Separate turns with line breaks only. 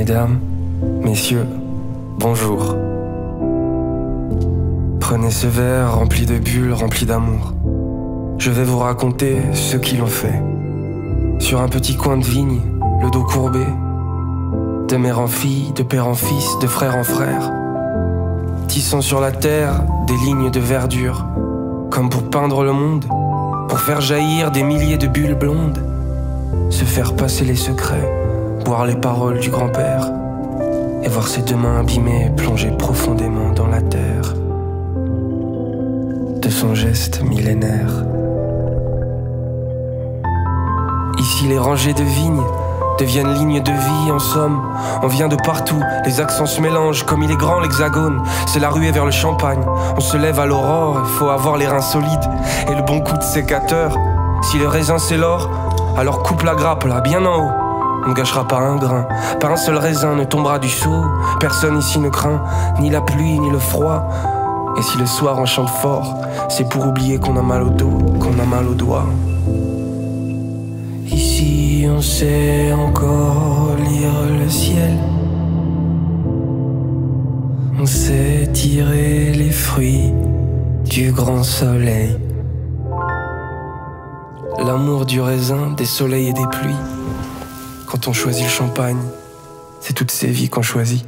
Mesdames, messieurs, bonjour. Prenez ce verre rempli de bulles, rempli d'amour. Je vais vous raconter ce qui l'ont fait. Sur un petit coin de vigne, le dos courbé, de mère en fille, de père en fils, de frère en frère, tissant sur la terre des lignes de verdure, comme pour peindre le monde, pour faire jaillir des milliers de bulles blondes, se faire passer les secrets boire les paroles du grand-père et voir ses deux mains abîmées plonger profondément dans la terre de son geste millénaire. Ici les rangées de vignes deviennent lignes de vie en somme. On vient de partout, les accents se mélangent comme il est grand l'hexagone. C'est la ruée vers le champagne. On se lève à l'aurore, il faut avoir les reins solides et le bon coup de sécateur. Si le raisin c'est l'or, alors coupe la grappe là, bien en haut. On ne gâchera pas un grain, pas un seul raisin ne tombera du seau. Personne ici ne craint ni la pluie ni le froid. Et si le soir on chante fort, c'est pour oublier qu'on a mal au dos, qu'on a mal aux doigts. Ici on sait encore lire le ciel. On sait tirer les fruits du grand soleil. L'amour du raisin, des soleils et des pluies. Quand on choisit le champagne, c'est toutes ces vies qu'on choisit.